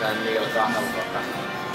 但没有抓到我吧